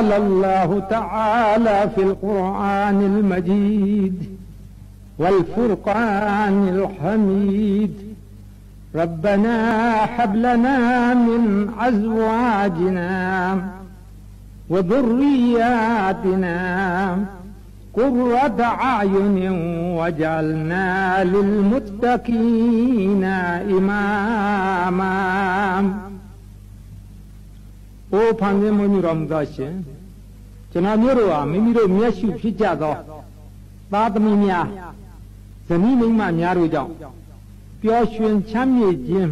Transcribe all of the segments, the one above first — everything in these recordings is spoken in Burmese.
قال الله تعالى في القرآن المجيد والفرقان الحميد ربنا هب لنا من أزواجنا وذرياتنا قرة أعين وجعلنا للمتقين إماما. အိုးဖန်ဆင်းမွေးမြူတော်မူသောရှင်ကျွန်တော်မျိုးတို့ဟာမိမိတို့မျက်ရှုဖြစ်ကြသောသားသမီးများဇနီးမိန်းမများတို့ကြောင့်ပျော်ရွှင်ချမ်းမြေ့ခြင်း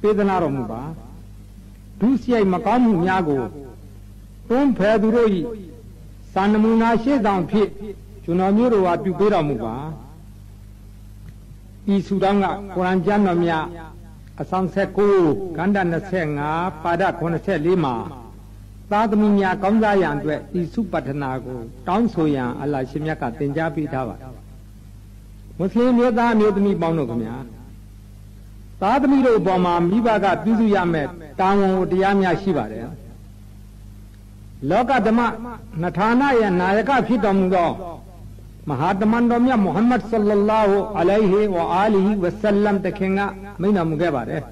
ပေးသနာတော်မူပါဒုစရိုက်မကောင်းမှုများကိုတွန်းဖယ်သူတို့၏စာနမူနာရှေ့ဆောင်ဖြစ်ကျွန်တော်မျိုးတို့ဟာပြုပေးတော်မူပါဤဆူတောင်းကကုရ်အာန်ကျမ်းတော်များ အဆောင်19ကန္တ25ပါဒ84မှာသာသမီများကောင်းစားရန်အတွက်ဤစုပတ္ထနာကို တောင်းဆိုရန်အလ္လာဟ်ရှင်မြတ်ကသင်ကြားပေးထားပါတယ်မွတ်စလင်မျိုးသားမျိုးသမီးပေါင်းတို့ခင်ဗျာသာသမီတို့အပေါ်မှာမိဘကပြုစုရမယ်တာဝန်တရားများရှိပါတယ်လောကဓမ္မနထာနာရဲ့နာယကဖြစ်တော်မူသော မဟာတမန်တော်မြတ်မုဟမ္မဒ်ဆလ္လာလာဟူအလိုင်ဟီဝအာလီဟီဝဆလမ်တခင်ကမိန့်တော်မူခဲ့ပါတယ်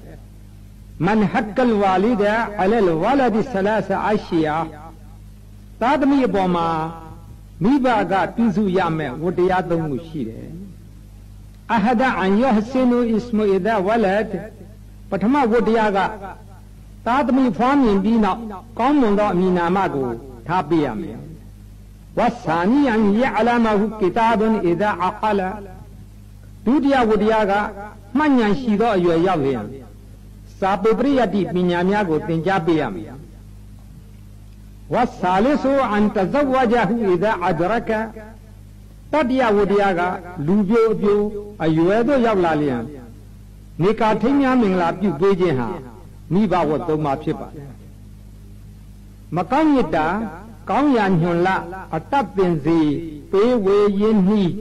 မန်ဟက်ကလ်ဝါလီဒအလလ်ဝါလဒီဆလာဆာအရှိယာသာသမီအပေါ်မှာမိဘကပြုစုရမယ်ဝတ္တရားသုံးခုရှိတယ်အဟဒအန်ယောဟစင်နူအစ္စမူအီဒါဝလတ်ပထမဝတ္တရားကသာသမီဖွားမြင်ပြီးနောက်ကောင်းမွန်သောအမည်နာမကိုထားပေးရမယ် ဝဆာနီယံယအလာမဟုကီတာဘ်အီဒါအကလာဒုတိယဝတ္တရားကမှတ်ဉာဏ်ရှိသောအရွယ်ရောက်လျင်စာပေပရိယတ္တိပညာများကိုသင်ကြားပေးရမယ်ဝဆာလိဆူအန်တဇဝဂျဟူအီဒါအဒရကတတိယဝတ္တရားကလူပြိုအပြိုအရွယ်သို့ရောက်လာလျင်နေကာထိမ်းများမင်္ဂလာပြုပေးခြင်းဟာမိဘဝတ်သုံးပါဖြစ်ပါတယ်မကောင်းမြတ်တာ ကောင်းရာညွန်လအတတ်ပင်စီပေးဝေရင်းနှီး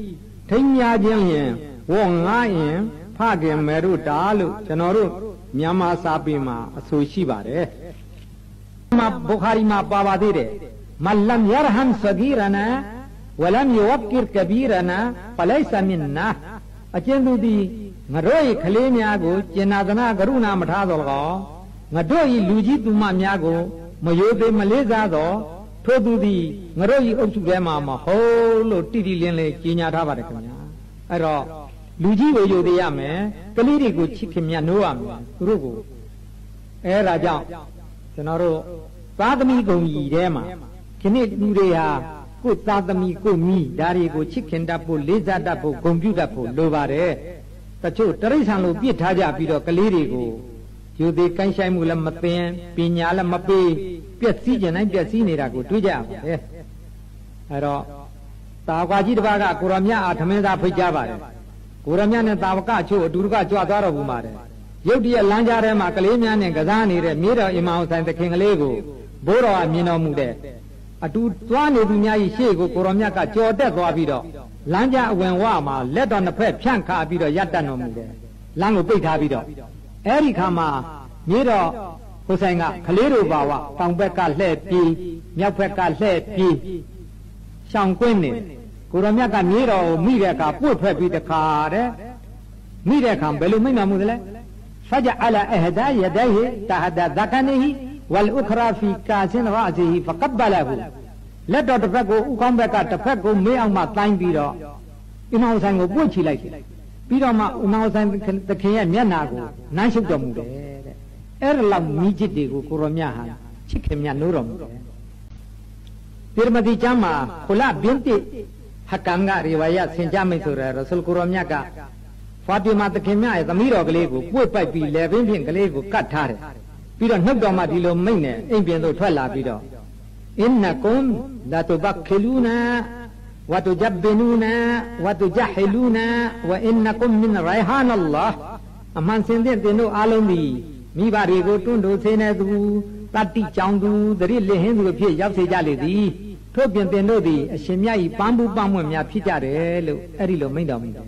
ထိမ်းများခြင်းရင်ဝေါငားရင်ဖခင်မေတို့တာလို့ကျွန်တော်တို့မြန်မာစာပေမှာအဆိုရှိပါတယ်မှာဘုခါရီမှာပါပါသေးတယ်မလမ်ယရဟမ်ဆဂီရနာဝလမ်ယဝကီရကဘီရနာဖလိုင်ဆမင်နာအကျဉ်းသူသည်ငါတို့၏ကလေးများကိုကျင်နာသနာကရုဏာမထားတော်ကောငါတို့၏လူကြီးသူမများကိုမယိုသေးမလေးစားတော့ ထို့သူသည်ငါတို့ဤအုပ်စုထဲမှာမဟုတ်လို့တိတိလင်းလင်းကြီးညာထားပါတယ်ခင်ဗျာအဲ့တော့လူကြီးကိုယူသေးရမယ်ကလေးတွေကိုချစ်ခင်မြတ်နိုးရမယ်သူတို့ကိုအဲ့ဒါကြောင့်ကျွန်တော်တို့သာသမီဂုံကြီးထဲမှာခဏလူတွေဟာကိုယ်သာသမီကိုမိဒါတွေကိုချစ်ခင်တတ်ဖို့လေးစားတတ်ဖို့ဂုဏ်ပြုတတ်ဖို့လိုပါတယ်တချို့တရိษံလိုပြစ်ထားကြပြီးတော့ကလေးတွေကို ယူသေးကိုင်းဆိုင်မှုလည်းမသိပညာလည်းမပေးပြက်စီးကျင်တိုင်းပြက်စီးနေတာကိုတွေးကြပါလေအဲတော့တာဝကကြီးတစ်ပါးကကိုရမြအားထမင်းသားဖိတ်ကြပါတယ်ကိုရမြနဲ့တာဝကချို့အတူတကကြွသွားတော့ဘူးပါတယ်ရုတ်တရက်လမ်းကြားထဲမှာကလေးများနဲ့ကစားနေတဲ့မြေတော်အင်မောင်ဆိုင်သခင်ကလေးကိုဘိုးတော်ကမြင်တော်မူတဲ့အတူသွားနေသူများကြီးရှေ့ကိုကိုရောမြတ်ကကြော်တက်သွားပြီးတော့လမ်းကြားအဝင်ဝမှာလက်တော်နှစ်ဖက်ဖြန့်ခါပြီးတော့ရပ်တတ်တော်မူတယ်လမ်းကိုပိတ်ထားပြီးတော့ အဲ့ဒီခါမှာမြေတော်ဟိုဆိုင်ကကလေးတို့ပါဝတောင်ဘက်ကလှဲ့ပြေးမြောက်ဘက်ကလှဲ့ပြေးရှောင်ကွင်းနေကိုရောမြတ်ကမြေတော်ကိုမိတဲ့အခါပွတ်ထွက်ပြီးတခါတဲ့မိတဲ့အခါဘယ်လိုမိမှမှုသလဲဖဂျအလာအဟဒါယဒိဟတဟဒဒကနိဟိဝလ်ဥခရာဖီကာစင်ရာဇီဟိဖကဘလဟူလက်တော်တစ်ဖက်ကိုဥကောင်းဘက်ကတစ်ဖက်ကိုမေးအောင်မှတိုင်းပြီးတော့အမောင်ဆိုင်ကိုပွတ်ချလိုက်တယ် ပြီးတော့မှအမောင်ဆိုင်သခင်ရဲ့မျက်နာကိုနမ်းရှုပ်တော်မူတယ်တဲ့အဲ့ဒါလောက်မိချစ်တွေကိုကိုရောမြတ်ဟာချစ်ခင်မြတ်နိုးတော်မူတယ်ပိရမတိကျမ်းမှာခုလဘင်းတိဟကံကရေဝါယဆင်ကြမိတ်ဆိုရယ်ရဆူလ်ကိုရောမြတ်ကဖာတီမာသခင်မြတ်ရဲ့သမီးတော်ကလေးကိုပွေ့ပိုက်ပြီးလေပင်ဖြင့်ကလေးကိုကတ်ထားတယ်ပြီးတော့နှုတ်တော်မှဒီလိုမိတ်နဲ့အိမ်ပြင်သို့ထွက်လာပြီးတော့အင်နကွန်လာတုဘခလူနာ ဝတုဂျဘနူနာဝတုဂျဟလူနာဝအင်နကွန်မင်ရိုင်ဟာနလာအမှန်စင်တဲ့တင်တို့အားလုံးသည်မိဘတွေကိုတွန်းတိုဆင်းနေသူတတ္တိကြောင့်သူတရိလဟင်းသူဖြစ်ရောက်စေကြလေသည်ထို့ပြင်တင်တို့သည်အရှင်မြတ်ဤပန်းပူပန်းမွင့်များဖြစ်ကြတယ်လို့အဲ့ဒီလိုမိန့်တော်မူတယ်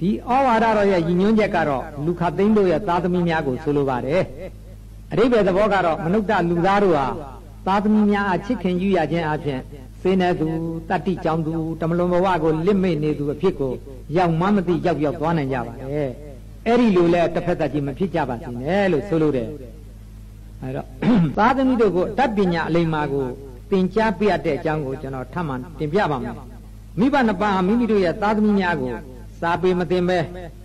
ဒီဩဝါဒတော်ရဲ့ညီညွတ်ချက်ကတော့လူခသိန်းတို့ရဲ့သားသမီးများကိုဆိုလိုပါတယ်အရိဘယ်သဘောကတော့မနုဿလူသားတို့ဟာသာသမီများအချစ်ခင်ယူရခြင်းအပြင် စေနေသူတတ္တိကြောင့်သူတမလွန်ဘဝကိုလစ်မိတ်နေသူအဖြစ်ကိုရောက်မှမသိရောက်ရောက်သွားနိုင်ကြပါလေအဲ့ဒီလိုလဲတစ်ဖက်သက်ကြီးမဖြစ်ကြပါစေနဲ့လို့ဆိုလိုတယ်အဲ့တော့သာသမီတို့ကိုတတ်ပညာအလိမ္မာကိုသင်ကြားပြတဲ့အကြောင်းကိုကျွန်တော်ထပ်မံတင်ပြပါမယ်မိဘနှစ်ပါးမိမိတို့ရဲ့သာသမီများကိုစာပေမသင်ပဲ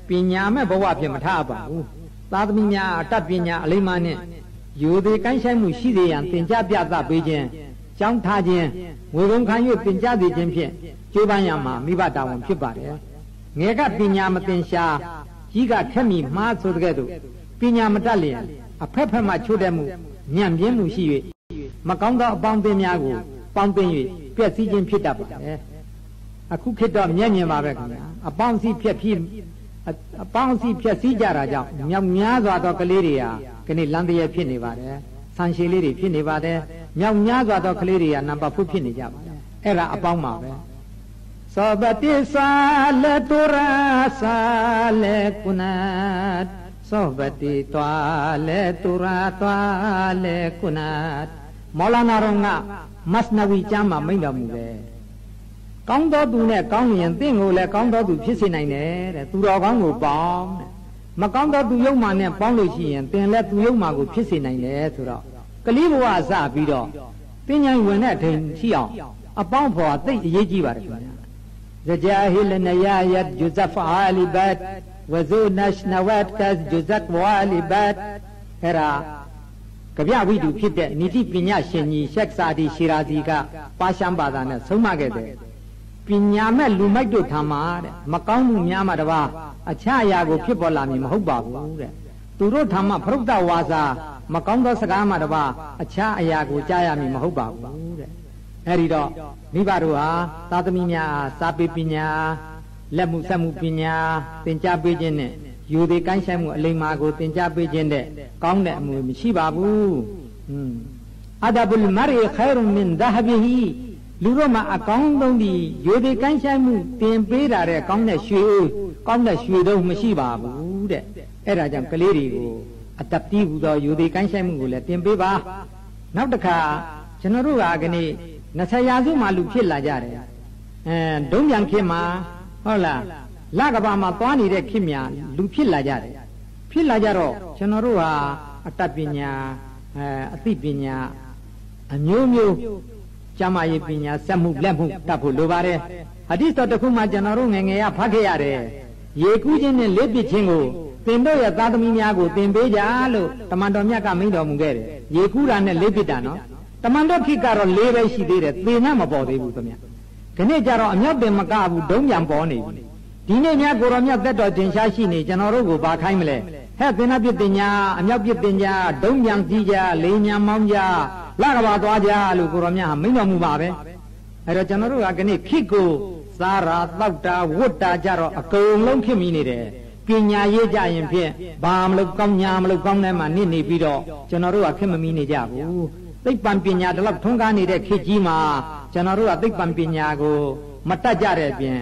ပညာမဲ့ဘဝဖြင့်မထားပါဘူးသာသမီများအတတ်ပညာအလိမ္မာနဲ့ယူသေးကိုင်းဆိုင်မှုရှိစေရန်သင်ကြားပြသပေးခြင်း ကြောင်းထားခြင်းငွေကုန်ခံ၍သင်ကြားစေခြင်းဖြင့်ကျိုးပန်းရမှာမိဘတာဝန်ဖြစ်ပါတယ်ငယ်ကပညာမသင်ရှားကြီးကခက်မိမှားဆိုတဲ့ကဲ့သို့ပညာမတတ်လျင်အဖက်ဖက်မှချိုးတဲ့မှုညံ့ပြင်းမှုရှိ၍မကောင်းသောအပေါင်းအသင်းများကိုပေါင်းသိမ့်၍ပြည့်စည်ခြင်းဖြစ်တတ်ပါတယ်အခုခေတ်တော့မျက်မြင်ပါပဲခင်ဗျာအပေါင်းစီဖြစ်ဖြစ်အပေါင်းအစည်းဖြစ်စည်းကြတာကြောင့်မြောက်များစွာသောကလေးတွေဟာခဏလမ်းတရဖြစ်နေပါတယ် ဆန်ရှည်လေးတွေဖြစ်နေပါတယ်မြောက်များစွာသောကလေးတွေကနံပါတ်ဖို့ဖြစ်နေကြပါတယ်အဲ့ဒါအပေါင်းပါပဲသောဘတိစာလတုရာစာလေကုနတ်သောဘတိတွာလေတုရာတွာလေကုနတ်မောလာနာရောကမတ်နဝီကျမ်းမှာမိန့်တော်မူတယ်ကောင်းသောသူနဲ့ကောင်းရင်သင်ကိုလည်းကောင်းသောသူဖြစ်စေနိုင်တယ်တဲ့သူတော်ကောင်းကိုပေါင်းတဲ့ မကောင်းသောသူယုံမှနဲ့ပေါင်းလို့ရှိရင်သင်လည်းသူယုံမှကိုဖြစ်စေနိုင်တယ်ဆိုတော့ကလေးဘဝစပြီးတော့ပညာဝင်တဲ့အထိန်ရှိအောင်အပေါင်းဖော်သိအရေးကြီးပါတယ်ခင်ဗျာဇဂျာဟီလနယယတ်ဂျူဇဖအာလီဘတ်ဝဇူနရှနဝတ်ကတ်ဂျူဇတ်ဝါလီဘတ်အဲ့ဒါကဗျဝိတုဖြစ်တဲ့နိတိပညာရှင်ကြီးရှက်စာဒီရှီရာဇီကပါရှမ်းဘာသာနဲ့ဆုံးမခဲ့တဲ့ ပညာမဲ့လူမိုက်တို့ထာမှာတဲ့မကောင်းမှုများမှတပါအခြားအရာကိုဖြစ်ပေါ်လာမည်မဟုတ်ပါဘူးတဲ့သူတို့ထာမှာဖရုဒ္ဓဝါစာမကောင်းသောစကားမှတပါအခြားအရာကိုကြားရမည်မဟုတ်ပါဘူးတဲ့အဲဒီတော့မိဘတို့ဟာသာသမီများစာပေပညာလက်မှုဆက်မှုပညာသင်ကြားပေးခြင်းနဲ့ယူသေးကိုင်းဆိုင်မှုအလိမ္မာကိုသင်ကြားပေးခြင်းတဲ့ကောင်းတဲ့အမှုမရှိပါဘူး။อืมအဒဘုလ်မရီခိုင်ရုမင်ဒဟဘီဟီ လူတို့မှာအကောင်းဆုံးဒီယူသေးကိုင်းဆိုင်မှုသင်ပေးတာတဲ့ကောင်းတဲ့ရွှေကောင်းတဲ့ရွှေတော့မရှိပါဘူးတဲ့။အဲ့ဒါကြောင့်ကလေးတွေကိုအတတိဟူသောယူသေးကိုင်းဆိုင်မှုကိုလည်းသင်ပေးပါ။နောက်တစ်ခါကျွန်တော်တို့ကကနေ့20ရာစုမှလူဖြစ်လာကြတယ်။အဲဒုံပြန်ခေတ်မှာဟုတ်လားလကဘာမှာသွားနေတဲ့ခေတ်များလူဖြစ်လာကြတယ်ဖြစ်လာကြတော့ကျွန်တော်တို့ဟာအတတ်ပညာအဲအသိပညာအမျိုးမျိုး ကျမ်းမာရေးပညာစက်မှုလက်မှုတတ်ဖို့လိုပါတယ်အတိတော်တစ်ခုမှကျွန်တော်တို့ငငယ်ရဖတ်ခဲ့ရတယ်ရေကူးခြင်းနဲ့လက်ပစ်ခြင်းကိုသင်တို့ရဲ့သားသမီးများကိုသင်ပေးကြလို့တမန်တော်မြတ်ကမိန့်တော်မူခဲ့တယ်ရေကူးတာနဲ့လက်ပစ်တာနော်တမန်တော်ခေတ်ကတော့လေးပဲရှိသေးတယ်သေနတ်မပေါ်သေးဘူးခင်ဗျခဏကျတော့အမြောက်ပင်မကဘူးဒုံးပြန်ပေါ်နေပြီဒီနေ့များကိုရောမြတ်သက်တော်တင်ရှားရှိနေကျွန်တော်တို့ကိုဘာခိုင်းမလဲဟဲ့သင်္နာပြစ်တင်ညာအမြောက်ပြစ်တင်ညာဒုံးပြန်စည်းကြလေညာမောင်းကြ လကဘာသွားကြလို့ကိုရောမြတ်ဟာမိန့်တော်မူပါပဲအဲ့တော့ကျွန်တော်တို့ကခဏခိကိုစားရာတောက်တာဝတ်တာကြတော့အကုန်လုံးဖြစ်မိနေတယ်ပညာရေးကြရင်ဖြင့်ဘာမလို့ကောင်းညာမလို့ကောင်းတဲ့မှာနစ်နေပြီးတော့ကျွန်တော်တို့ကခင်မမီနေကြဘူးသိပ္ပံပညာတလောက်ထွန်းကားနေတဲ့ခေတ်ကြီးမှာကျွန်တော်တို့ကသိပ္ပံပညာကိုမတတ်ကြတဲ့အပြင်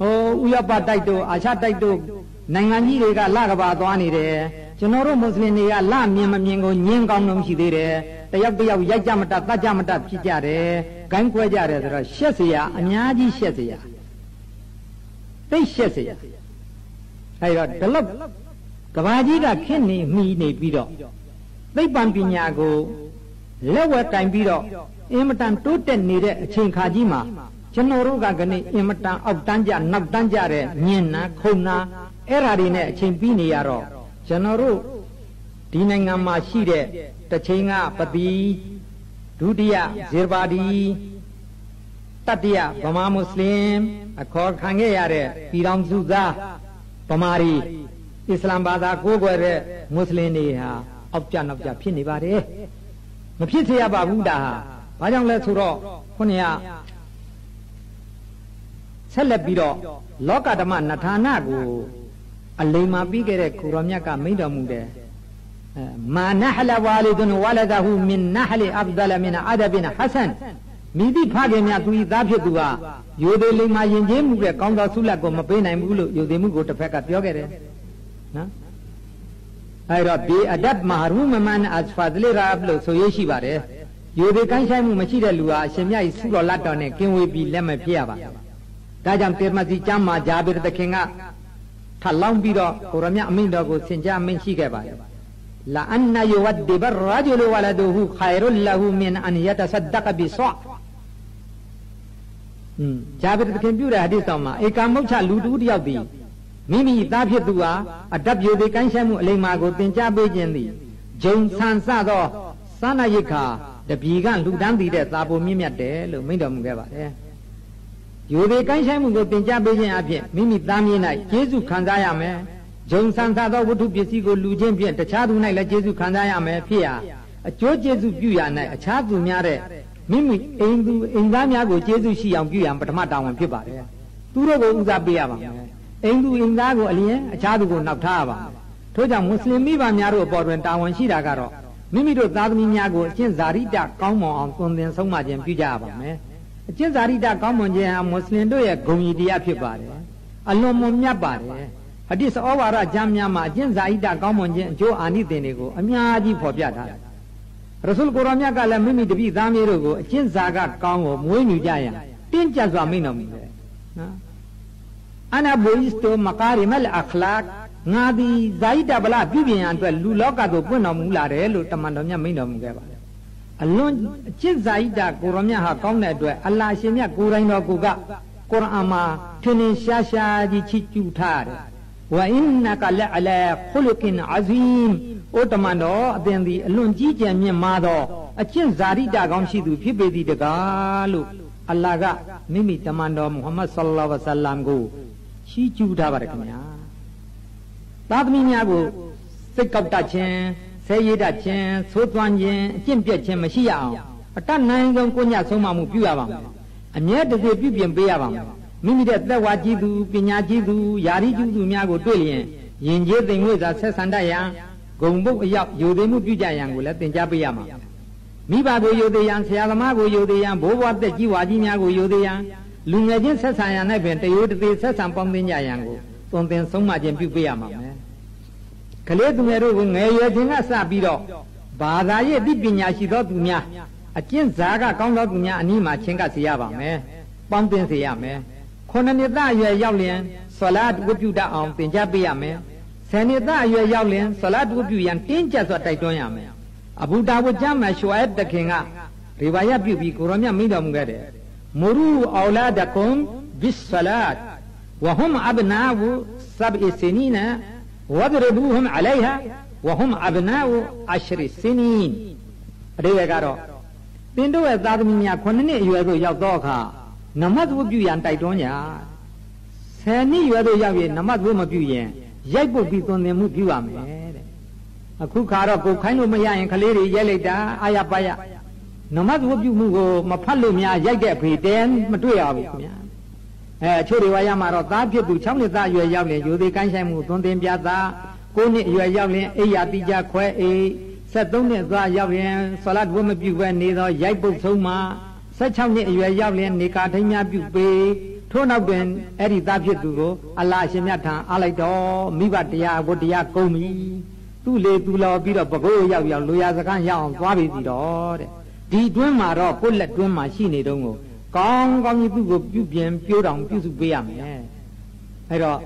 ဟိုဥရောပတိုက်တို့အာရှတိုက်တို့နိုင်ငံကြီးတွေကလကဘာသွားနေတယ်ကျွန်တော်တို့မွတ်စလင်တွေကလမြင်မမြင်ကိုညင်းကောင်းလို့ရှိသေးတယ်တ ယောက်တယောက်ရိုက်ကြမတတ်တတ်ကြမတတ်ဖြစ်ကြတယ်ဂိုင်းကွဲကြတယ်ဆိုတော့ရှက်เสียအများကြီးရှက်เสียသိရှက်เสียအဲတော့ဒီလောက်ကဘာကြီးကခင့်နေမိနေပြီးတော့သိပ္ပံပညာကိုလက်ဝဲကင်ပြီးတော့အင်မတန်တိုးတက်နေတဲ့အချိန်ခါကြီးမှာကျွန်တော်တို့ကကနေ့အင်မတန်အောက်တန်းကြနောက်တန်းကြတဲ့ညင်နာခုံနာအဲ့ဓာတွေနဲ့အချိန်ပြီးနေရတော့ကျွန်တော်တို့ဒီနိုင်ငံမှာရှိတဲ့ တစ်ချိန်ကပတိဒုတိယဇေဘာဒီတတိယဗမာမွတ်စလင်အခေါ်ခံခဲ့ရတဲ့ပြည်တော်စုသားဗမာတွေအစ္စလမ်ဘာသာကိုးကွယ်တဲ့မွတ်စလင်တွေဟာအောက်ကျနောက်ကျဖြစ်နေပါတယ်မဖြစ်စေရပါဘူးဒါဟာဘာကြောင့်လဲဆိုတော့ခုနကဆက်လက်ပြီးတော့လောကဓမ္မနထာဏကိုအလိမ္မာပြီးခဲ့တဲ့ခူတော်မြတ်ကမိန့်တော်မူတယ် မာနဟလဝါလီဒွန်ဝလဒဟူမင်နဟလီအဖဒလမင်အဒဘင်ဟဆန်မိသည့်ဖခင်များသူဤသားဖြစ်သူဟာယူသေးလိမ္မာယဉ်ကျေးမှုတဲ့ကောင်းသောဆုလတ်ကိုမပေးနိုင်ဘူးလို့ယူသေးမှုကိုတစ်ဖက်ကပြောခဲ့တယ်နော်အဲ့တော့ဒီအဒတ်မဟာရူမမန်အစဖာဒလီရာဘလို့ဆိုရရှိပါတယ်ယူသေးကိုင်းဆိုင်မှုမရှိတဲ့လူဟာအရှင်မြတ်ကြီးဆုတော်လတ်တော်နဲ့ကင်းဝေးပြီးလက်မဖြစ်ရပါဘူးဒါကြောင့်တေမစီကျမ်းမှာဂျာဘီရတခင်ကထလောင်းပြီးတော့ကိုရမြအမိန့်တော်ကိုဆင်ကြမင်းရှိခဲ့ပါတယ် လာအန်နယဝဒ်ဒီဘရဂျူလဝလဒူဟူခိုင်ရုလဟူမင်အန်ယတဆဒကဘီဆွာอืมဂျာဘီရတခင်ပြုတဲ့ဟာဒီဆောင်မှာဧကမုတ်ချလူတူတယောက်ပြီးမိမိသားဖြစ်သူဟာအတတ်ပြိုသေးကိုင်းဆိုင်မှုအလိမ္မာကိုသင်ကြားပေးခြင်းသည်ဂျုံဆန်ဆသောစာနာရိခာတပြီကလူတန်းတည်တဲ့သာပုံမြင့်မြတ်တယ်လို့မိန့်တော်မူခဲ့ပါတယ်။ယူသေးကိုင်းဆိုင်မှုကိုသင်ကြားပေးခြင်းအပြင်မိမိသားမြေ၌ကျေးဇူးခံစားရမယ်။ ဂျုံဆန်ဆသောဝတ္ထုပစ္စည်းကိုလူချင်းဖြင့်တခြားသူ၌လည်းကျေးဇူးခံစားရမယ်ဖြစ်ရအကျိုးကျေးဇူးပြုရ၌အခြားသူများတဲ့မိမိအိမ်သူအိမ်သားများကိုကျေးဇူးရှိအောင်ပြုရန်ပထမတာဝန်ဖြစ်ပါတယ်။သူတို့ကိုဦးစားပေးရပါမယ်။အိမ်သူအိမ်သားကိုအလျင်အခြားသူကိုနောက်ထားရပါမယ်။ထို့ကြောင့်မွတ်စလင်မိဘများတို့အပေါ်တွင်တာဝန်ရှိတာကတော့မိမိတို့သားသမီးများကိုအကျင့်ဇာရိတကောင်းမွန်အောင်သွန်သင်ဆုံးမခြင်းပြုကြရပါမယ်အကျင့်ဇာရိတကောင်းမွန်ခြင်းဟာမွတ်စလင်တို့ရဲ့ဂုဏ်ရည်တရားဖြစ်ပါတယ်အလွန်မွန်မြတ်ပါတယ် ဟဒီသဩဝါဒကျမ်းများမှာအကျင့်ဇာရိတကောင်းမွန်ခြင်းအကျိုးအာနိသင်တွေကိုအများကြီးဖော်ပြထားတယ်ရဆုလ်ကိုရောမြတ်ကလည်းမိမိတပည့်သားမျိုးတို့ကိုအကျင့်ဇာကကောင်းကိုမွေးမြူကြရန်တင်းကျပ်စွာမိန့်တော်မူတယ်နော်အနာဘူစ္စတိုမကာရီမလ်အခလာကငါသည်ဇာဣတဗလပြုပြင်ရန်အတွက်လူလောကသို့ပွင့်တော်မူလာတယ်လို့တမန်တော်မြတ်မိန့်တော်မူခဲ့ပါတယ်အလွန်အချစ်ဇာဣတကိုရောမြတ်ဟာကောင်းတဲ့အတွက်အလ္လာရှင်မြတ်ကိုယ်တိုင်တော်ကိုကကုရ်အာန်မှာထင်ထင်ရှားရှားကြီးချီးကျူးထားတယ် ဝအင်နကလအလာခုလကင်အဇီမ်ဩတမန်တော်အသင်သည်အလွန်ကြီးကျယ်မြင့်မားသောအကျင့်ဇာတိတကောင်းရှိသူဖြစ်ပေသည်တကားလို့အလ္လာဟ်ကမိမိတမန်တော်မုဟမ္မဒ်ဆလ္လာလဟ်ဝဆလမ်ကိုချီးကျူးထားပါတယ်ခင်ဗျာသားသမီးများကိုစိတ်ကောက်တတ်ခြင်းဆဲရည်တတ်ခြင်းသိုးသွမ်းခြင်းအကျင့်ပြတ်ခြင်းမရှိရအောင်အတတ်နိုင်ဆုံးကိုညဆုံးမမှုပြုရပါမယ်အမြဲတစေပြုပြင်ပေးရပါမယ် မိမိတဲ့သက်ဝါကြီးသူပညာကြီးသူယာရီကျူးသူများကိုတွေ့လျင်ယဉ်ကျေးသိမ်မွေ့စွာဆက်ဆံတတ်ရန်ဂုံပုတ်အရောက်ယူသေးမှုပြုကြရန်ကိုလည်းသင်ကြားပေးရမှာမိဘကိုယူသေးရန်ဆရာသမားကိုယူသေးရန်ဘိုးဘွားသက်ကြီးဝါကြီးများကိုယူသေးရန်လူငယ်ချင်းဆက်ဆံရန်၌ပင်တရိုးတသေးဆက်ဆံပေါင်းသင်းကြရန်ကိုသွန်သင်ဆုံးမခြင်းပြုပေးရမှာမယ်ကလေးသူငယ်တို့ကိုငယ်ရွယ်ခြင်းကစပြီးတော့ဘာသာရေးသိပညာရှိသောသူများအကျင့်ဇာကကောင်းသောသူများအနည်းမှချင်းကပ်စေရပါမယ်ပေါင်းသင်စေရမယ် ခုနှစ်နှစ်သားအရွယ်ရောက်လျင်ဆလာတ်ဝိပုဒ္ဒအောင်သင်ကြားပေးရမယ်ဆယ်နှစ်သားအရွယ်ရောက်လျင်ဆလာတ်ဝိပုရန်တင်းကျပ်စွာတိုက်တွန်းရမယ်အဘူတာဝတ်ကျမ်းမှာရှုအိုက်တခင်ကရေဝါယပြုပြီးကိုရောမြတ်မိတော်မူခဲ့တယ်မူရူအောလာဒကွန်ဘစ်ဆလာတ်ဝဟွမ်အဘနာဝဆဘ်စနီနာဝဒရဘူဟမ်အလိုင်ဟာဝဟွမ်အဘနာဝအရှရစနီနအရေးကတော့သင်တို့ရဲ့သားသမီးများခုနှစ်နှစ်အရွယ်သို့ရောက်တော့အခါ နမတ်ဝပြုရန်တိုက်တွန်းကြ10နှစ်ရွယ်သို့ရောက်ရင်နမတ်ဝမပြုရင်ရိုက်ပုတ်ပြီးသွန်သင်မှုပြုရမယ်တဲ့အခုခါတော့ကိုခိုင်းလို့မရရင်ကလေးတွေရိုက်လိုက်တာအာရပါရနမတ်ဝပြုမှုကိုမဖတ်လို့များရိုက်တဲ့အဖေတဲမတွေ့ရဘူးခင်ဗျာအဲအချို့တွေဝါရမှာတော့သားဖြစ်သူ6နှစ်သားအရွယ်ရောက်ရင်ယူသေးကိုင်းဆိုင်မှုသွန်သင်ပြသား9နှစ်အရွယ်ရောက်ရင်အိယာတိကြခွဲအေး73နှစ်သားရောက်ရင်ဆလတ်ဝတ်မပြုဘဲနေသောရိုက်ပုတ်ဆုံးမှာ 16နှစ်အရွယ်ရောက်ရင်နေကာထိမ်းများပြုပေးထို့နောက်တွင်အဲ့ဒီသားဖြစ်သူကိုအလ္လာဟ်ရှင်မြတ်ထံအားလိုက်တော့မိဘတရားကိုတရားကုန်ပြီသူ့လေသူလော်ပြီးတော့ပကိုးရောက်ရောက်လူရစကန်းရောက်အောင်သွားပြီစီတော့တဲ့ဒီတွင်းမှာတော့ကိုယ့်လက်တွင်းမှာရှိနေတော့ကိုကောင်းကောင်းကြီးသူ့ကိုပြုပြင်ပြိုးတောင်ပြုစုပေးရမယ်အဲ့တော့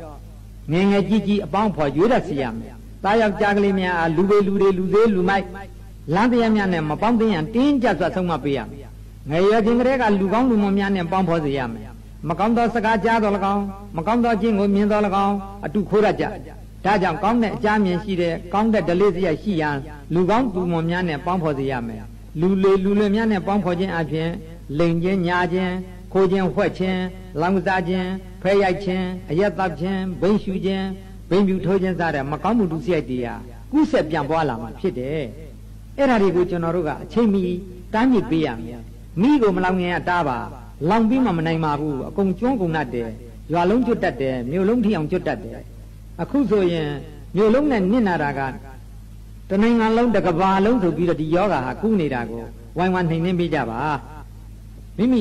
ငငယ်ကြီးကြီးအပေါင်းဖော်ရွေးတတ်စီရမယ်သားယောက်ျားကလေးများအားလူပေလူတွေလူသေးလူမိုက်လမ်းတရားများနဲ့မပေါင်းသိရင်တင်းကြပ်စွာဆုံးမပေးရမယ် ငယ်ရွယ်ခြင်းကလေးကလူကောင်းလူမွန်များနဲ့ပေါင်းဖော်စေရမယ်မကောင်းသောစကားကြားတော်၎င်းမကောင်းသောကျင့်ကိုမြင်တော်၎င်းအတုခိုးရကြဒါကြောင့်ကောင်းတဲ့အကြမြင်ရှိတဲ့ကောင်းတဲ့ဒလေးစရိုက်ရှိရန်လူကောင်းသူမွန်များနဲ့ပေါင်းဖော်စေရမယ်လူလေလူလေများနဲ့ပေါင်းဖော်ခြင်းအပြင်လိန်ခြင်းညာခြင်းခိုးခြင်းဝှက်ခြင်းလောင်စားခြင်းဖဲရိုက်ခြင်းအရက်တောက်ခြင်းဘိန်းရှူခြင်းဘိန်းပြူထိုးခြင်းစတဲ့မကောင်းမှုဒုစရိုက်တရားကုဆက်ပြန်ပွားလာမှာဖြစ်တယ်အဲ့ဒါတွေကိုကျွန်တော်တို့ကအချိန်မီတားမြစ်ပေးရမယ် မိကိုမလောင်ငင်ရတားပါလောင်ပြီးမှမနိုင်ပါဘူးအကုန်ကျွန်းကုန်တတ်တယ်ရွာလုံးကျွတ်တတ်တယ်မြို့လုံးထိအောင်ကျွတ်တတ်တယ်အခုဆိုရင်မြို့လုံးနဲ့နစ်နာတာကတနိုင်ငံလုံးတစ်ကဘာလုံးဆိုပြီးတော့ဒီယောဂါဟာကူးနေတာကိုဝိုင်းဝန်းနှိမ်နှင်းပေးကြပါမိမိ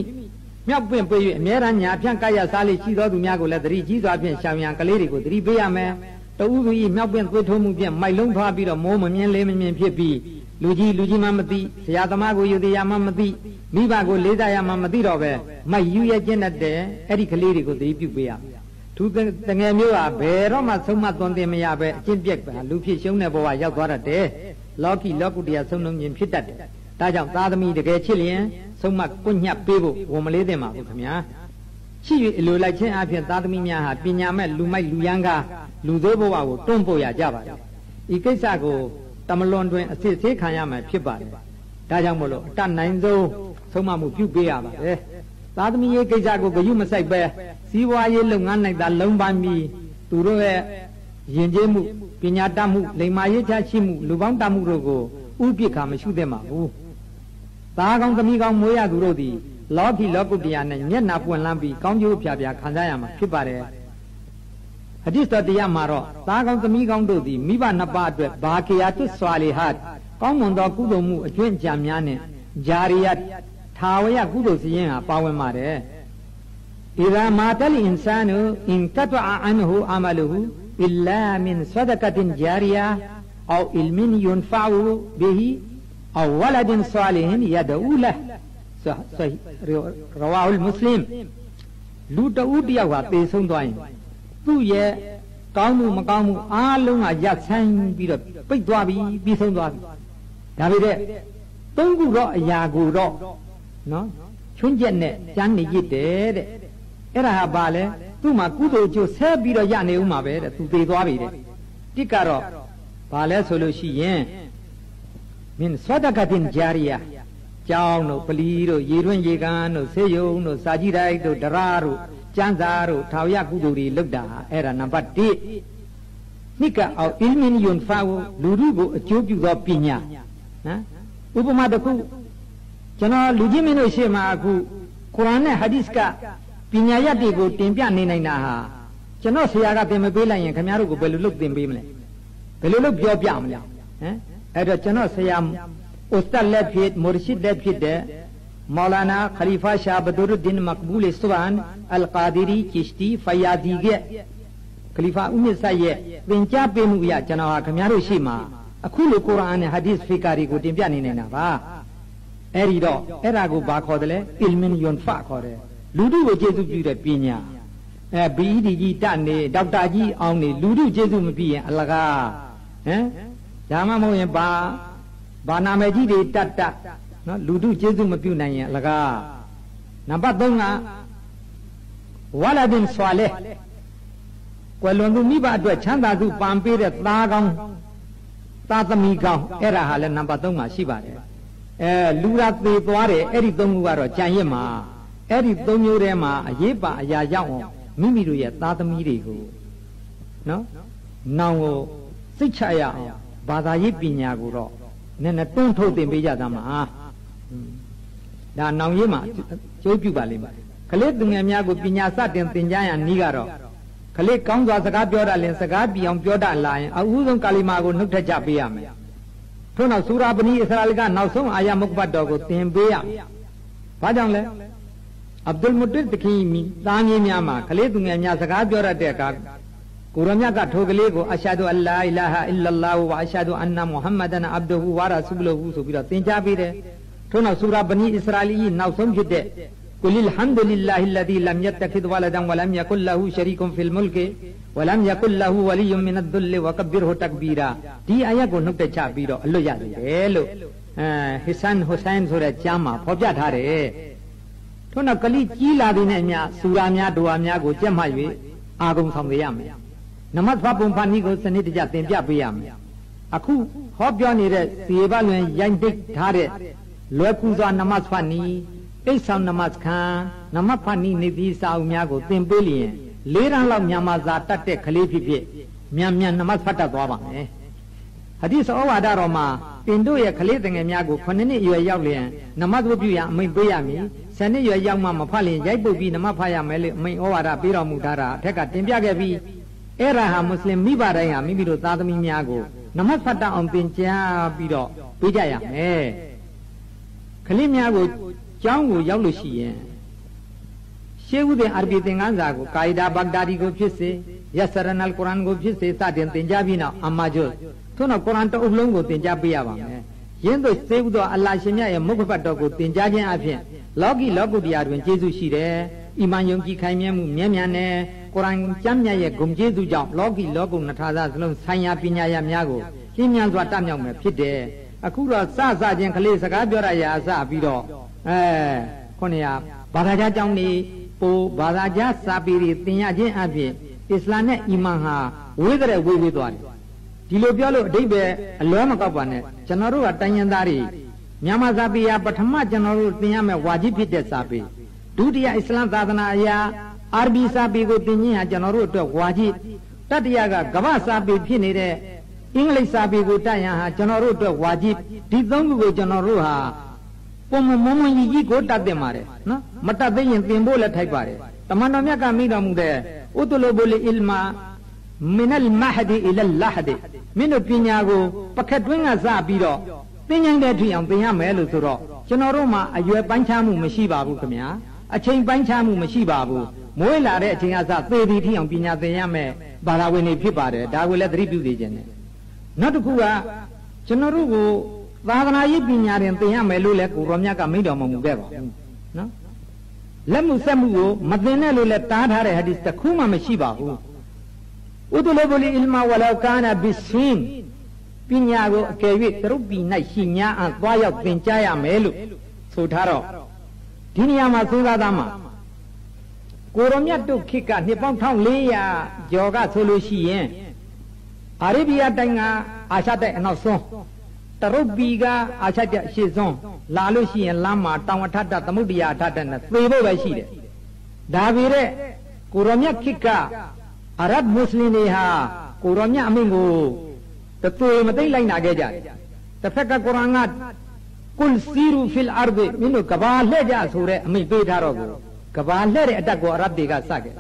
မြောက်ပွင့်ပေး၍အမြဲတမ်းညာဖြန့်ကာယစားလေးရှိသောသူများကိုလည်းသတိကြီးစွာဖြင့်ရှောင်ရန်ကလေးတွေကိုသတိပေးရမယ်တဦးသူဤမြောက်ပွင့်သွေးထိုးမှုဖြင့်မိုက်လုံးထွားပြီးတော့မိုးမမြင်လေးမမြင်ဖြစ်ပြီး လူကြီးလူကြီးမှမသိဆရာသမားကိုယူတရားမှမသိမိဘကိုလေးစားရမှမသိတော့ပဲမိုက်ယူရကျင့်တတ်တဲ့အဲ့ဒီကလေးတွေကိုသတိပြုပေးရသူတငယ်မျိုးဟာဘယ်တော့မှဆုံးမသွန်သင်မရပဲအကျင့်ပြက်ပါလူဖြစ်ရှုံးတဲ့ဘဝရောက်သွားတတ်တယ်လောကီလောကုတရားဆုံးလုံးခြင်းဖြစ်တတ်တယ်ဒါကြောင့်သားသမီးတကယ်ချစ်လျင်ဆုံးမကွညှပ်ပေးဖို့ဝန်မလေးသင့်ပါဘူးခင်ဗျာရှိ၍အလိုလိုက်ခြင်းအပြင်သားသမီးများဟာပညာမဲ့လူမိုက်လူရန်ကားလူသေးဘဝကိုတွန့်ပို့ရကြပါလေဤကိစ္စကို တမလွန်တွင်အစစ်ဆေးခံရမှာဖြစ်ပါတယ်ဒါကြောင့်မို့လို့အတတ်နိုင်ဆုံးဆုံးမမှုပြုပေးရပါတယ်သားသမီးရေးကိစ္စကိုဂရုမစိုက်ပဲစီးပွားရေးလုပ်ငန်းလိုက်တာလုံးပန်းပြီးသူတို့ရဲ့ယဉ်ကျေးမှုပညာတတ်မှုလိမ္မာရေးချရှိမှုလူပေါင်းတတ်မှုတို့ကိုဥပိ္ပခာမရှိသင့်ပါဘူးသားကောင်းသမီးကောင်းမွေးရသူတို့သည်လောကီလောကုတ္တရာနဲ့မျက်နာပွင့်လန်းပြီးကောင်းကျိုးဖြာဖြာခံစားရမှာဖြစ်ပါတယ် အဒိစ္စတရားမှာတော့သားကောင်းသမီးကောင်းတို့သည်မိဘနှစ်ပါးအတွက်ဘာကေယာတွဆွာလီဟတ်ကောင်းမွန်သောကုသိုလ်မှုအကျွင့်အကြံများနဲ့ဂျာရီယတ်ထာဝရကုသိုလ်စည်းရင်ဟာပါဝင်ပါတယ်ဣဒာမာတလ်အင်ဆာနုအင်ကတအအန်ဟူအမလူဟူအီလာမင်ဆဒကတင်ဂျာရီယာအောအီလ်မင်ယွန်ဖာဝူဘီဟီအောဝလဒင်ဆာလီဟင်ယဒူလဟ်ဆဟီရဝါဟ်မွတ်စလင်လူတဦးတယောက်ဟာသေဆုံးသွားရင် သူ့ရဲ့ကောင်းမှုမကောင်းမှုအားလုံးကရပ်ဆိုင်ပြီးတော့ပိတ်သွားပြီပြီးဆုံးသွားပြီဒါပေမဲ့သုံးခုတော့အရာကိုတော့နော်ချွန်းချက်နဲ့ကျမ်းနေရစ်တယ်တဲ့အဲ့ဒါဟာဘာလဲသူ့မှာကုသိုလ်ကျိုးဆဲပြီးတော့ရနေဦးမှာပဲတဲ့သူသေသွားပြီတဲ့တိကတော့ဘာလဲဆိုလို့ရှိရင်မင်းသောတကတင်ဂျာရီယာ ကျောင်းတို့ပလီတို့ရေတွင်းရေကန်တို့ဆေးရုံတို့စာကြည့်တိုက်တို့ဒရာတို့ကျမ်းစာတို့ထာဝရကုသိုလ်တွေလုပ်တာအဲ့ဒါနံပါတ်1နိကအောက်အီမင်ယွန်ဖာဝလူလူကိုအကျိုးပြုသောပညာဟမ်ဥပမာတစ်ခုကျွန်တော်လူကြီးမင်းတို့ရှေ့မှာအခုကုရ်အာန်နဲ့ဟာဒီစ်ကပညာရတွေကိုတင်ပြနေနိုင်တာဟာကျွန်တော်ဆရာကသင်မပေးလိုက်ရင်ခင်ဗျားတို့ကိုဘယ်လိုလုပ်သင်ပေးမလဲဘယ်လိုလုပ်ပြောပြမလဲဟမ်အဲ့တော့ကျွန်တော်ဆရာ ဥစတတ်လက်ဖြစ်မူရရှိဒ်လက်ဖြစ်တဲ့မောလာနာခလီဖာရှာဘဒူရ်ဒင်မကဘူလ်စဝန်အလ်ကာဒီရီချီစတီဖယာဒီကခလီဖာဦးမြတ်ဆက်ရဲ့သင်ကြားပေးမှုအရကျွန်တော်ဟာခင်ဗျားတို့ရှိမှာအခုလိုကုရ်အာန်နဲ့ဟာဒီစ်ဖီကာတွေကိုတင်ပြနေနိုင်တာပါအဲ့ဒီတော့အဲ့ဒါကိုဘာခေါ်တယ်လဲအီလ်မင်ယွန်ဖာခေါ်တယ်လူတို့ကိုကျေစုပြုတဲ့ပညာအဲဘီအီဒီကြီးတတ်နေဒေါက်တာကြီးအောင်နေလူတို့ကျေစုမပြည့်ရင်အလကားဟမ်ဒါမှမဟုတ်ရင်ဘာ ဘာနာမည်ကြီးတွေတတ်တတ်နော်လူတို့ကျေစုမပြုနိုင်ရင်အလကားနံပါတ်3ကဝါလာဒင်ဆွာလေကွယ်လွန်သူမိဘအတွက်ချမ်းသာစုပံပေးတဲ့သားကောင်းသားသမီးကောင်းအဲ့ဒါဟာလည်းနံပါတ်3မှာရှိပါတယ်အဲလူရာသေးသွားတယ်အဲ့ဒီ၃ခုကတော့ကြံရစ်မှာအဲ့ဒီ၃မျိုးထဲမှာအရေးပါအရာရောက်အောင်မိမိတို့ရဲ့သားသမီးတွေကိုနော်နောင်ကိုစိတ်ချရအောင်ဘာသာရေးပညာကိုတော့ နည်းနည်းတွန်းထုတ်သင်ပေးကြသားမှာဒါနောင်ရေးမှာကျိုးပြုပါလိမ့်မယ်ကလေးသူငယ်များကိုပညာစတင်သင်ကြားရန်ဤကတော့ကလေးကောင်းစွာစကားပြောတတ်ရင်စကားပြအောင်ပြောတတ်လာရင်အဦးဆုံးကာလီမာကိုနှုတ်ထက်ကြပေးရမယ်ထို့နောက်စူရာပနီအစ္စရာလကနောက်ဆုံးအာယမုတ်ဘတ်တော်ကိုသင်ပေးရမယ်ဘာကြောင့်လဲအဗ်ဒุลမုတ္တတခင်မိသားမင်းများမှာကလေးသူငယ်များစကားပြောရတဲ့အခါ ကိုရမြတ်ကထိုကလေးကိုအရှာဒူအလ္လာအီလာဟအီလ္လာဟ်ဝအရှာဒူအန်နာမုဟမ္မဒန်အဗ်ဒူဟူဝါရာဆူလူဟူဆိုပြီးတော့သင်ကြားပေးတယ်ထို့နောက်စူရာဘနီအစ္စရာလီနောက်ဆုံးဖြစ်တဲ့ကုလ်ဟမ်ဒူလ illah အလ္ဒီလမ်ယတ်တခိဒဝလဒန်ဝလမ်ယကုလ်လဟူရှရီကွန်ဖီလ်မုလ်ကဝလမ်ယကုလ်လဟူဝလီယွမ်မင်အဒ်ဒုလ်ဝကဘီရဟူတက်ဘီရာဒီအာယတ်ကိုနှုတ်တက်ချပြီးတော့အလွတ်ရတယ်လို့အဲဟစ်ဆန်ဟူဆိုင်ဆိုတဲ့ကျမ်းမှာဖော်ပြထားတယ်ထို့နောက်ကလိကြီးလာသည်နဲ့အမျှစူရာများဒွါများကိုကြက်မှတ်၍အာဂုံဆောင်ရမယ် နမတ်ဖပုံဖာနီကိုစနစ်တကျသင်ပြပေးရမယ်အခုဟောပြောနေတဲ့စီရဘလွင်ရိုင်းတိတ်ထားတဲ့လွယ်ကူစွာနမတ်ဖာနီအိတ်ဆောင်နမတ်ခံနမတ်ဖာနီနေသည့်စာအုပ်များကိုသင်ပေးလျင်လေးရန်လောက်မြန်မာစာတတ်တဲ့ကလေးဖြစ်ဖြစ်မြန်မြန်နမတ်ဖတ်တတ်သွားပါမယ်ဟဒီစ်ဩဝါဒတော်မှာတင်တို့ရဲ့ကလေးတငယ်များကို9နှစ်အရွယ်ရောက်လျင်နမတ်ဝပြုရအမိန့်ပေးရမည်ဆယ်နှစ်ရွယ်ရောက်မှမဖတ်လျင်ရိုက်ပုတ်ပြီးနမတ်ဖတ်ရမယ်လို့အမိန့်ဩဝါဒပေးတော်မူထားတာအထက်ကတင်ပြခဲ့ပြီး အဲ့ဒါဟာမွတ်စလင်မိဘတိုင်းဟာမိမိတို့သားသမီးများကိုနမတ်ဖတ်တတ်အောင်သင်ကြားပြီးတော့ပေးကြရမယ်ကလေးများကိုကျောင်းကိုရောက်လို့ရှိရင်ရှေးဥဒင်အာရဘီသင်ခန်းစာကိုကာယီဒါဘဂဒါဒီကိုဖြစ်စေယဆရနလ်ကုရ်အာန်ကိုဖြစ်စေစတင်သင်ကြားပြီးနောက်အမာဂျွတ်ထို့နောက်ကုရ်အာန်တအုပ်လုံးကိုသင်ကြားပေးရပါမယ်ယင်းသို့စေဥသောအလ္လာရှင်မြတ်ရဲ့မုခဘတ်တော်ကိုသင်ကြားခြင်းအပြင်လောကီလောကုတ္တရာတွင်ကျေးဇူးရှိတယ်။အီမန်ယုံကြည်ခိုင်မြဲမှုမြဲမြံတယ်။ ကုရ်အာန်ကျမ်းမြတ်ရဲ့ဂုဏ်ကျေးဇူးကြောင့်လောကီလောကုနှစ်ထာသစလုံးဆိုင်ရာပညာရများကိုရှင်းမြန်စွာတတ်မြောက်မယ်ဖြစ်တယ်။အခုတော့စစချင်းကလေးစကားပြောရရာအစပြီးတော့အဲခုနကဘာသာကြားကြောင့်နေပိုဘာသာကြားစာပေတွေသင်ရခြင်းအပြင်အစ္စလာမ်နဲ့အီမန်ဟာဝေးတဲ့ဝေးဝေးသွားတယ်ဒီလိုပြောလို့အတိတ်ပဲအလွဲမကောက်ပါနဲ့ကျွန်တော်တို့ကတိုင်းရင်းသားတွေမြန်မာစာပေဟာပထမကျွန်တော်တို့သင်ရမယ့်ဝါကြီးဖြစ်တဲ့စာပေဒုတိယအစ္စလမ်သာသနာအရာ အာရဘီစာပေကိုသင်ခြင်းဟာကျွန်တော်တို့အတွက်ဝါကြီးတတိယကကမ္ဘာစာပေဖြစ်နေတဲ့အင်္ဂလိပ်စာပေကိုတတ်ရန်ဟာကျွန်တော်တို့အတွက်ဝါကြီးဒီသုံးခုကိုကျွန်တော်တို့ဟာပုံမမုံမကြီးကြီးကိုတတ်တင်ပါတယ်နော်မတတ်သိရင်သင်ဖို့လည်းထိုက်ပါတယ်တမန်တော်မြတ်ကမိတော်မူတဲ့ဥတလူဘူလီအီလ်မာမင်အလ်မဟဒီအီလလဟဒီမင်းတို့ပညာကိုပခက်တွင်းကစပြီးတော့သင် nhanh တဲ့ထိအောင်သင်ရမယ်လို့ဆိုတော့ကျွန်တော်တို့မှာအရွယ်ပိုင်းခြားမှုမရှိပါဘူးခင်ဗျာအချိန်ပိုင်းခြားမှုမရှိပါဘူး မွေးလာတဲ့အချိန်ကစသေသည်ထိအောင်ပညာသင်ရမယ်ဘာသာဝင်တွေဖြစ်ပါတယ်ဒါကိုလည်းသတိပြုစေခြင်းနဲ့နောက်တစ်ခုကကျွန်တော်တို့ကိုသာသနာရေးပညာရင်သင်ရမယ်လို့လည်းကိုရောမြတ်ကမိန့်တော်မမူခဲ့ပါဘူးနော်လက်မှုဆက်မှုကိုမသင်နဲ့လို့လည်းတားထားတဲ့ဟဒီစ်တစ်ခုမှမရှိပါဘူးဥဒလဘလီအလ်မာဝလာကာနာဘီဆင်းပညာကိုအကယ်၍သရုပ်ပီ၌ရှိညာအပ်သွားရောက်သင်ကြားရမယ်လို့ဆိုထားတော့ဒီနေရာမှာစဉ်းစားသားမှာ ကိုရောမြတ်တို့ခေတ်ကနှစ်ပေါင်း1400ကျော်ကဆိုလို့ရှိရင်အာရေဗီးယားတိုင်းကအာရှတိုက်အနောက်ဆုံးတရုတ်ပီကအာရှတိုက်ရှေ့ဆုံးလာလို့ရှိရင်လမ်းမှာတောင်အထက်သမုဒ္ဒရာအထက်နဲ့သေဖို့ပဲရှိတယ်ဒါပေမဲ့ကိုရောမြတ်ခေတ်ကအရဗ်မွတ်စလင်တွေဟာကိုရောမြတ်အမိန့်ကိုတသွေမသိလိုက်နာခဲ့ကြတယ်တစ်ဖက်ကကုရ်အာန်ကကုလ်စီရူဖီလ်အာရ်ဒ်မင်းတို့ကဘာလှည့်ကြဆိုတဲ့အမိန့်ပေးထားတော့ကို ကဘာလှည့်တဲ့အတက်ကိုအရဗ်တွေကစခဲ့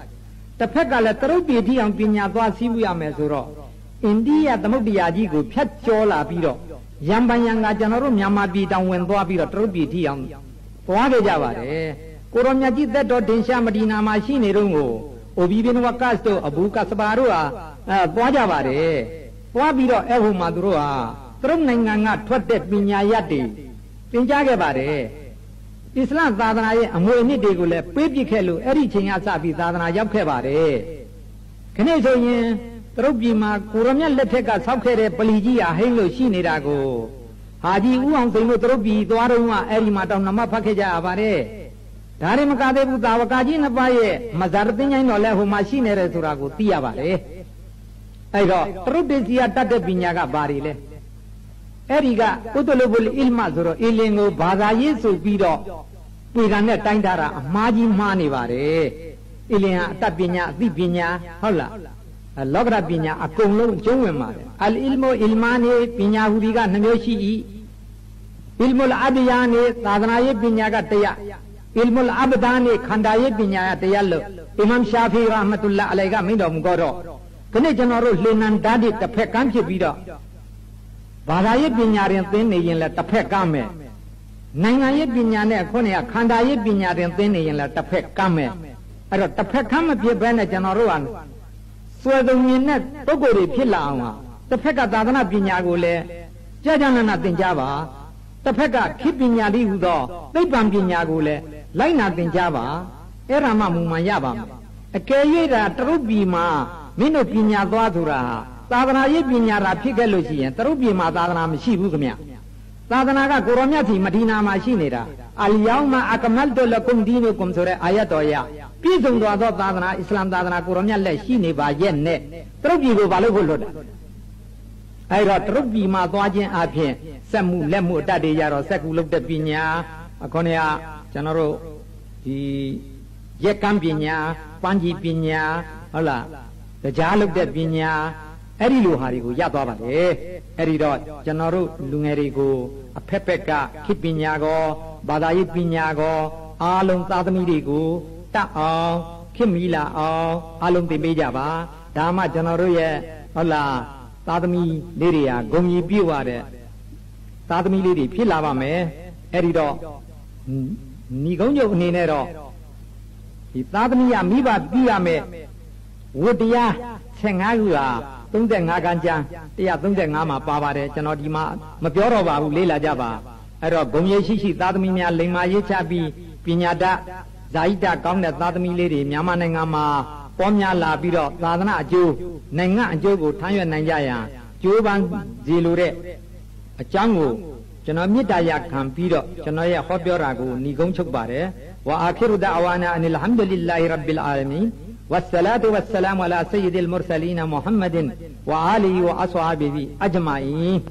တစ်ဖက်ကလည်းတရုတ်ပြည်ထီအောင်ပညာသွားစည်းမှုရမယ်ဆိုတော့အိန္ဒိယသမုဒ္ဒရာကြီးကိုဖြတ်ကျော်လာပြီးတော့ရံပန်ရံကကျွန်တော်တို့မြန်မာပြည်တောင်ဝင်သွားပြီးတော့တရုတ်ပြည်ထီအောင်သွားခဲ့ကြပါတယ်ကိုရောမြတ်ကြီးသက်တော်ဒင်ရှာမဒီနာမှာရှိနေတော့ကိုအိုဘီဘင်ဝကတ်တို့အဘူကစပါတို့ဟာအဲသွားကြပါတယ်သွားပြီးတော့အဲ့ဟိုမှာသူတို့ဟာသူတို့နိုင်ငံကထွက်တဲ့ပညာရတ်တွေသင်ကြားခဲ့ပါတယ် အစ္စလမ်သာသနာရဲ့အမွေအနှစ်တွေကိုလည်းပေးပြခဲ့လို့အဲ့ဒီချိန်ကစပြီးသာသနာရောက်ခဲ့ပါတယ်ခဏဆိုရင်သူတို့ပြည်မှာကိုရမြတ်လက်ထက်ကဆောက်ခဲ့တဲ့ပလီကြီးဟာဟိမ့်လို့ရှိနေတာကိုဟာကြီးဦးအောင်သိန်းတို့သူတို့ပြည်သွားတော့ကအဲ့ဒီမှာတောင်နမဖတ်ခဲ့ကြရပါတယ်ဒါရင်မကသေးဘူးတာဝကကြီးနှစ်ပါးရဲ့မဇာရသိဉ္ဇိုင်းတော်လည်းဟိုမှာရှိနေတယ်ဆိုတာကိုသိရပါတယ်အဲ့တော့တရုတ်ပြည်စီကတတ်တဲ့ပညာကဘာတွေလဲ အဲ့ဒီကဥတ္တလဘုလ်အီလ်မဆိုတော့အီလင်ကိုဘာသာရေးဆိုပြီးတော့ပြေကံနဲ့တိုင်းတာတာအမှားကြီးမှားနေပါတယ်အီလင်ဟာအတတ်ပညာအသိပညာဟုတ်လားလောကရပညာအကုန်လုံးအကျုံးဝင်ပါတယ်အလ်အီလ်မိုအီလ်မာနေပညာဟူဒီကနှမျိုးရှိ၏အီလ်မုလ်အဒယာနေသာသနာရေးပညာကတရားအီလ်မုလ်အဘဒါနေခန္ဓာရေးပညာကတရားလို့အီမမ်ရှာဖီရဟမတုလ္လာအလိုင်ကမိန့်တော်မူတော့ခဏကျွန်တော်တို့လှေနံဓာတ်တစ်ဖက်ကမ်းဖြစ်ပြီးတော့ ဘာသာရေးပညာရင်သင်နေရင်လည်းတစ်ဖက်ကမ်းမယ်နိုင်ငံရေးပညာနဲ့ခုနကခန္ဓာရေးပညာရင်သင်နေရင်လည်းတစ်ဖက်ကမ်းမယ်အဲ့တော့တစ်ဖက်ကမ်းမဖြစ်ဘဲနဲ့ကျွန်တော်တို့ကစွဲတုံမြင်တဲ့ပုဂ္ဂိုလ်တွေဖြစ်လာအောင်ဟာတစ်ဖက်ကသာသနာပညာကိုလည်းကြာကြာနာနာသင်ကြားပါတစ်ဖက်ကခေပညာတိဟူသောသိပ္ပံပညာကိုလည်းလိုက်နာသင်ကြားပါအဲ့ဒါမှမူမှန်ရပါမယ်အကယ်၍ဒါတရုတ်ပြည်မှာမင်းတို့ပညာသွားဆိုတာ သာသနာရေးပညာရာဖြစ်ခဲ့လို့ရှိရင်တရုတ်ပြည်မှာသာသနာမရှိဘူးခင်ဗျသာသနာကကိုရောမြတ်စီမဒီနာမှာရှိနေတာအလယောမအကမလ်တုလကုမ်ဒီနုကုမ်ဆိုတဲ့အာယတ်တော်ရပြည့်စုံသွားသောသာသနာအစ္စလာမ်သာသနာကိုရောမြတ်လက်ရှိနေပါရဲ့နဲ့တရုတ်ပြည်ကိုဘာလို့ဖို့လွတ်တာအဲ့တော့တရုတ်ပြည်မှာသွားခြင်းအပြင်စက်မှုလက်မှုအတတ်တွေရတော့စက်ကူလုပ်တဲ့ပညာအခုနေကကျွန်တော်တို့ဒီရက်ကမ်းပညာပန်းကြီးပညာဟုတ်လားတရားလုပ်တဲ့ပညာ အဲ့ဒီလိုဟာတွေကိုရသွားပါတယ်အဲ့ဒီတော့ကျွန်တော်တို့လူငယ်တွေကိုအဖက်ဖက်ကခေပညာကောဘာသာရေးပညာကောအားလုံးသာသမီတွေကိုတတ်အောင်ခေမီလာအောင်အားလုံးသင်ပေးကြပါဒါမှကျွန်တော်တို့ရဲ့ဟုတ်လားသာသမီလေးတွေဟာဂုံကြီးပြည့်ဝတဲ့သာသမီလေးတွေဖြစ်လာပါမယ်အဲ့ဒီတော့ညီကုန်းချုပ်အနေနဲ့တော့ဒီသာသမီရမိဘပြီးရမယ်ဝတ္တရား15ခုဟာ 35ခန်းကျမ်း135မှာပါပါတယ်ကျွန်တော်ဒီမှာမပြောတော့ပါဘူးလေ့လာကြပါအဲ့တော့ဂုံရိပ်ရှိရှိသားသမီးများလိမ္မာရေးချပြီးပညာတတ်ဇာတိတကောင်းတဲ့သားသမီးလေးတွေမြန်မာနိုင်ငံမှာပေါများလာပြီးတော့သာသနာအကျိုးနိုင်ငံအကျိုးကိုထမ်းရွက်နိုင်ကြရန်ကြိုးပမ်းစီလိုတဲ့အကြောင်းကိုကျွန်တော်မေတ္တာရခံပြီးတော့ကျွန်တော်ရဲ့ဟောပြောတာကိုညီကုန်းချုပ်ပါတယ်ဝါအာခိရဒအဝါနာအနိလဟမ်ဒူလ illah ရဘ်ဘီလ်အာလမီ والصلاة والسلام على سيد المرسلين محمد وآله وأصحابه أجمعين.